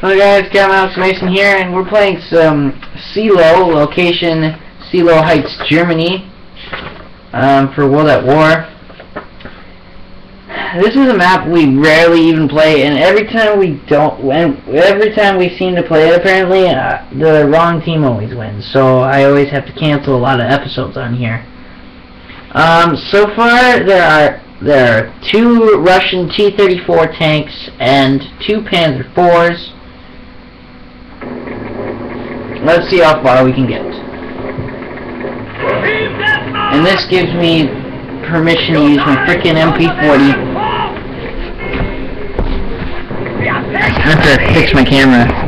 Hello guys, Alex Mason here, and we're playing some Seelow, location Seelow Heights, Germany, um, for World at War. This is a map we rarely even play, and every time we don't, when every time we seem to play it, apparently, uh, the wrong team always wins. So I always have to cancel a lot of episodes on here. Um, so far there are there are two Russian T-34 tanks and two Panzer IVs. Let's see how far we can get. And this gives me permission to use my freaking MP40. I have to fix my camera.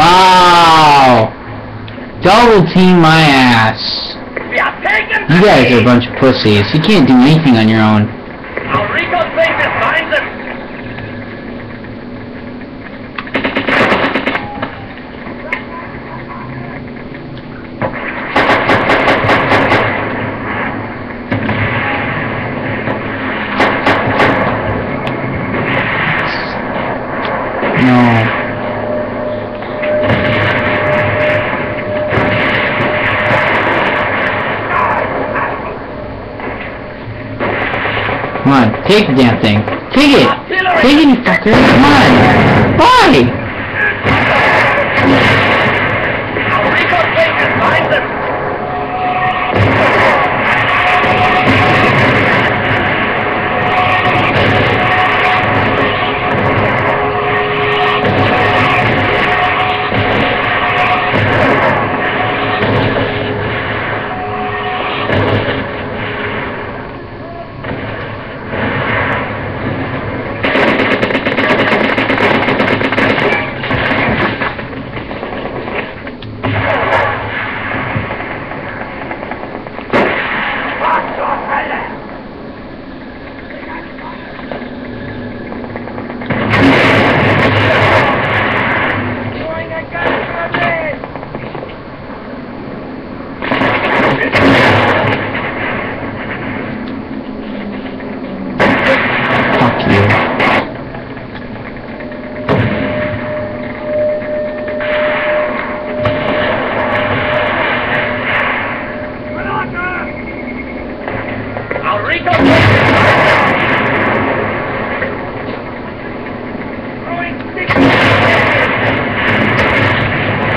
Wow! Double team my ass. We are taken! You guys are a bunch of pussies. You can't do anything on your own. Come on, take the damn thing. Take it! Take it, you fucker! Come on! Why? Them!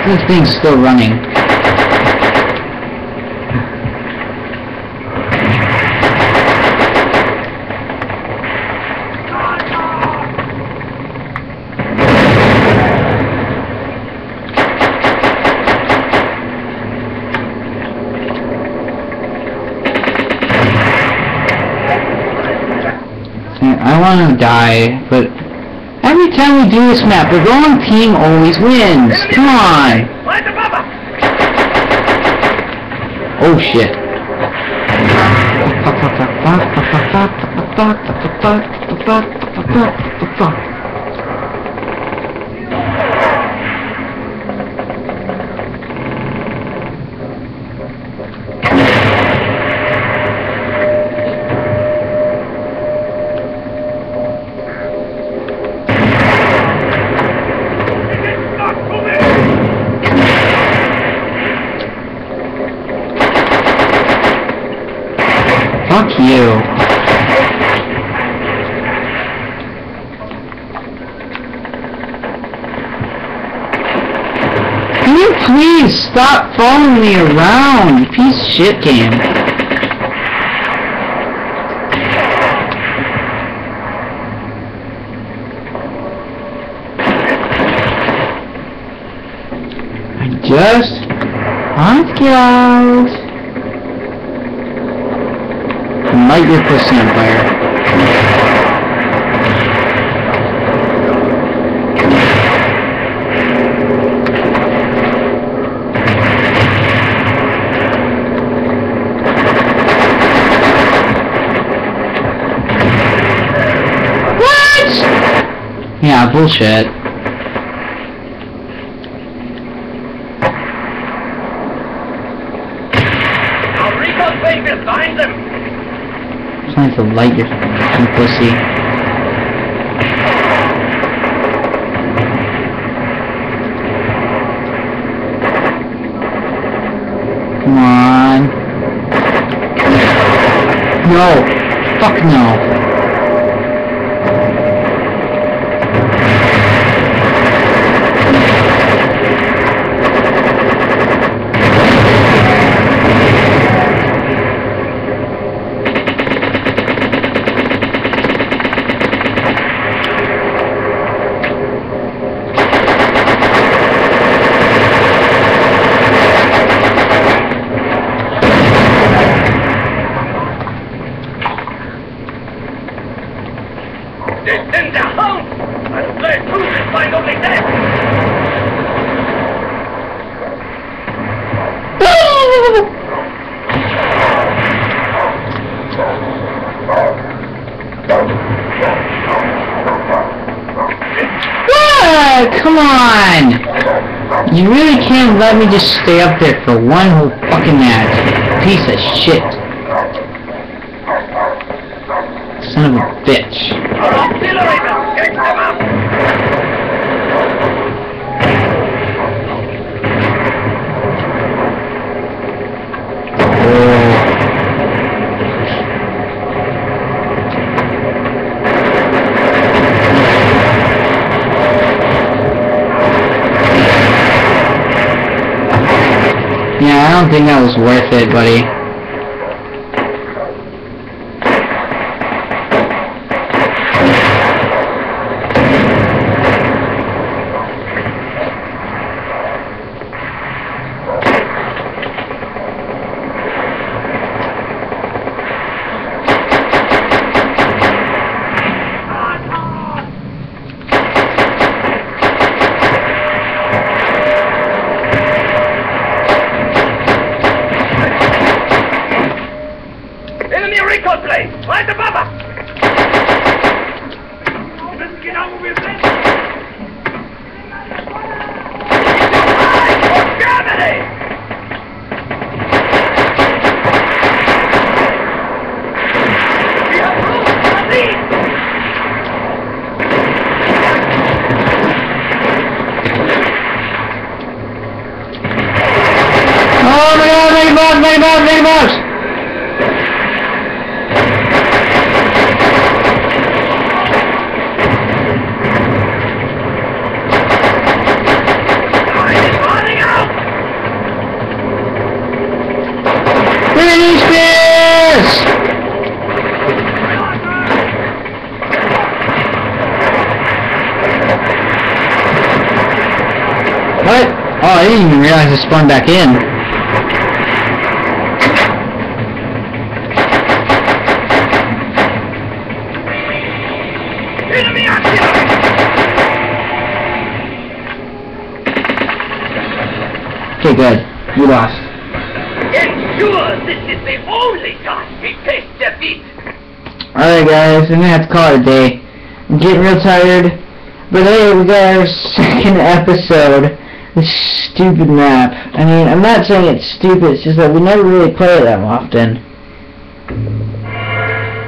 This thing's still running. Want to die, but every time we do this map, the wrong team always wins. Come on. Right above us! Oh shit. Stop you. Can you please stop following me around, piece of shit game? I just want to get out and light your pussy on fire. Yeah, bullshit. Our recon plane find them! Trying to light your fucking pussy. Come on. No. Fuck no. Descend der Hound! And let who will find only death! What? Come on! You really can't let me just stay up there for one whole fucking match. Piece of shit. Son of a bitch. Yeah, I don't think that was worth it, buddy. Wir müssen genau, wo wir sind! High for Germany! We have moved our lead! Oh my god, make box, make box, make box! Time is running out! Finish this! What? Oh, I didn't even realize it spun back in. Okay, good. You lost. Ensure this is the only time we face defeat. Alright guys, I'm gonna have to call it a day. I'm getting real tired. But hey, we got our second episode. This stupid map. I mean, I'm not saying it's stupid, it's just that we never really play it that often.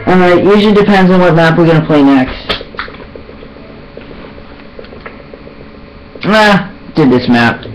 Alright, usually depends on what map we're gonna play next. Ah, did this map.